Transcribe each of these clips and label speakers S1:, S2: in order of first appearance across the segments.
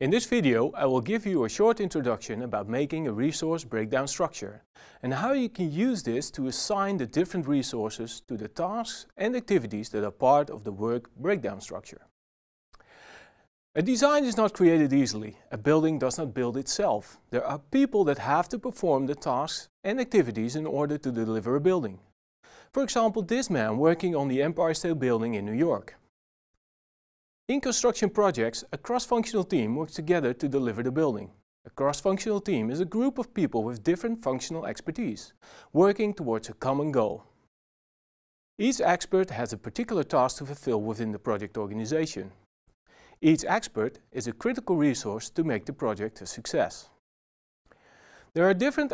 S1: In this video I will give you a short introduction about making a resource breakdown structure and how you can use this to assign the different resources to the tasks and activities that are part of the work breakdown structure. A design is not created easily. A building does not build itself. There are people that have to perform the tasks and activities in order to deliver a building. For example, this man working on the Empire State Building in New York. In construction projects, a cross-functional team works together to deliver the building. A cross-functional team is a group of people with different functional expertise, working towards a common goal. Each expert has a particular task to fulfill within the project organization. Each expert is a critical resource to make the project a success. There are different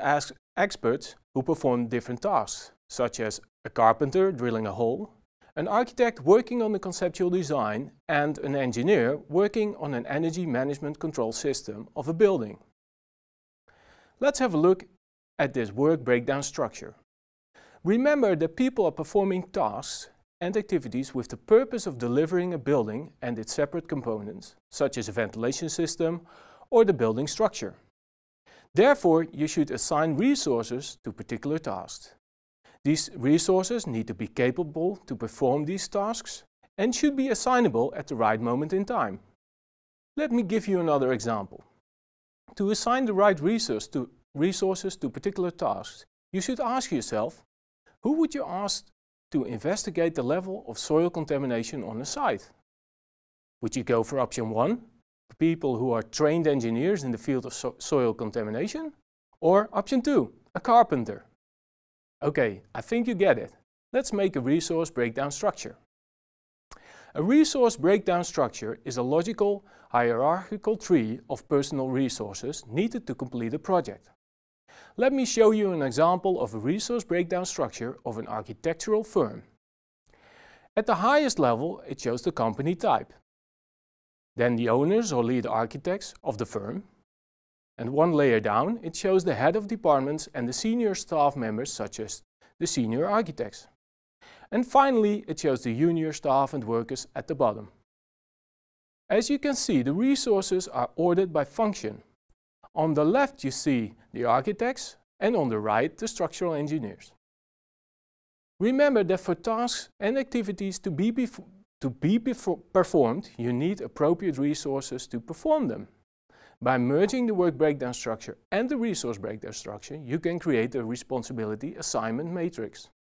S1: experts who perform different tasks, such as a carpenter drilling a hole, an architect working on the conceptual design and an engineer working on an energy management control system of a building. Let's have a look at this work breakdown structure. Remember that people are performing tasks and activities with the purpose of delivering a building and its separate components, such as a ventilation system or the building structure. Therefore, you should assign resources to particular tasks. These resources need to be capable to perform these tasks and should be assignable at the right moment in time. Let me give you another example. To assign the right resource to resources to particular tasks, you should ask yourself, who would you ask to investigate the level of soil contamination on a site? Would you go for option one, people who are trained engineers in the field of so soil contamination? Or option two, a carpenter? Okay, I think you get it. Let's make a resource breakdown structure. A resource breakdown structure is a logical, hierarchical tree of personal resources needed to complete a project. Let me show you an example of a resource breakdown structure of an architectural firm. At the highest level, it shows the company type. Then the owners or lead architects of the firm, and one layer down, it shows the head of departments and the senior staff members such as the senior architects. And finally, it shows the junior staff and workers at the bottom. As you can see, the resources are ordered by function. On the left you see the architects and on the right the structural engineers. Remember that for tasks and activities to be, to be performed, you need appropriate resources to perform them. By merging the work breakdown structure and the resource breakdown structure, you can create a responsibility assignment matrix.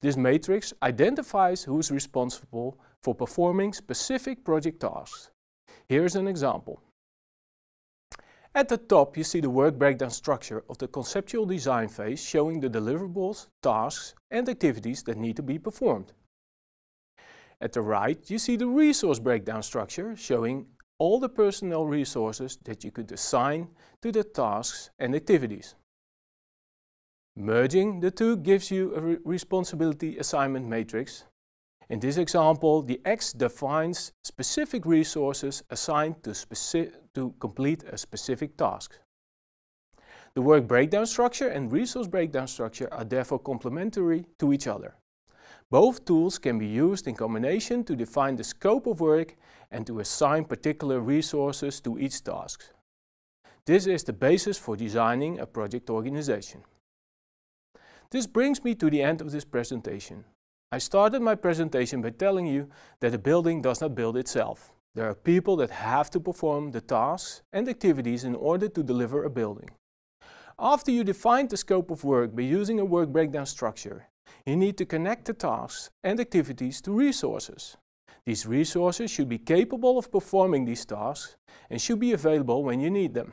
S1: This matrix identifies who is responsible for performing specific project tasks. Here's an example. At the top you see the work breakdown structure of the conceptual design phase showing the deliverables, tasks and activities that need to be performed. At the right you see the resource breakdown structure showing all the personnel resources that you could assign to the tasks and activities. Merging the two gives you a re responsibility assignment matrix. In this example, the X defines specific resources assigned to, to complete a specific task. The work breakdown structure and resource breakdown structure are therefore complementary to each other. Both tools can be used in combination to define the scope of work and to assign particular resources to each task. This is the basis for designing a project organization. This brings me to the end of this presentation. I started my presentation by telling you that a building does not build itself. There are people that have to perform the tasks and activities in order to deliver a building. After you define the scope of work by using a work breakdown structure, you need to connect the tasks and activities to resources. These resources should be capable of performing these tasks and should be available when you need them.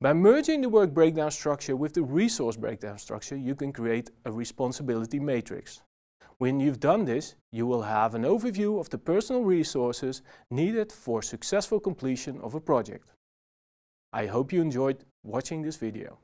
S1: By merging the work breakdown structure with the resource breakdown structure, you can create a responsibility matrix. When you've done this, you will have an overview of the personal resources needed for successful completion of a project. I hope you enjoyed watching this video.